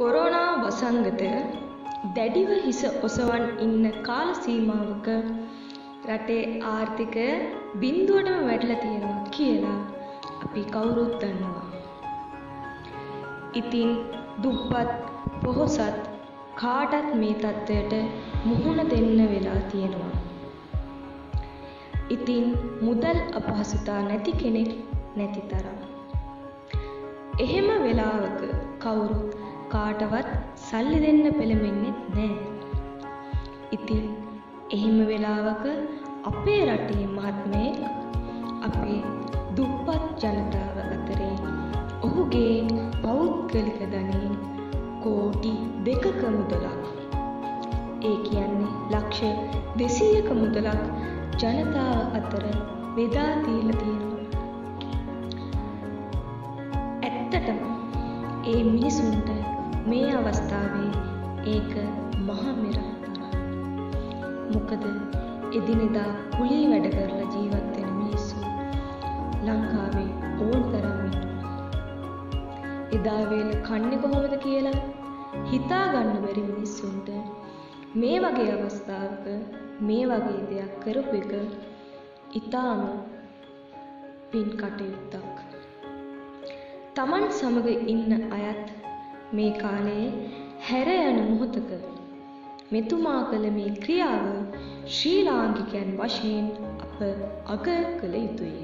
Corona වසංගතය දැඩිව හිස ඔසවන් ඉන්න කාල සීමාවක රටේ ආර්ථිකය බින්දුවටම වැටලා තියෙනවා කියලා අපි කවුරුත් දන්නවා. ඉතින් දුප්පත් පොහොසත් කාටත් මේ තත්ත්වයට මුහුණ දෙන්න වෙලා තියෙනවා. ඉතින් මුදල් අපහසුතා නැති කෙනෙක් නැති තරම්. එහෙම වෙලාවක කවුරුත් කාටවත් සල්ලි දෙන්න පෙළඹෙන්නේ නෑ. ඉතින් එහෙම වෙලාවක අපේ රටේ මහත්මයෙක් අපේ දුප්පත් ජනතාව අතරේ ඔහුගේ පෞද්ගලික ධනයෙන් කෝටි දෙකක මුදලක් ඒ කියන්නේ ලක්ෂ දෙසීයක මුදලක් ජනතාව අතර බෙදා දීලා තියෙනවා. ඇත්තටම ඒ මිනිසුන්ට මේ අවස්ථාවේ ඒක මහ මෙරක් තරම්. මොකද එදිනෙදා කුලී වැඩ කරලා ජීවත් වෙන මිනිස්සු ලංකාවේ ඕන තරම් ඉන්නවා. එදා වේල කන්නේ කොහොමද කියලා හිතා ගන්න බැරි මිනිස්සුන්ට මේ වගේ අවස්ථාවක මේ වගේ දෙයක් කරපු එක ඊටාම පින් කටයුත්තක්. Taman සමග ඉන්න අයත් මේ කාලයේ හැර යන මොහොතක මෙතුමා කළ මේ ක්‍රියාව ශ්‍රී ලාංකිකයන් වශයෙන් අප අගය කළ යුතුය.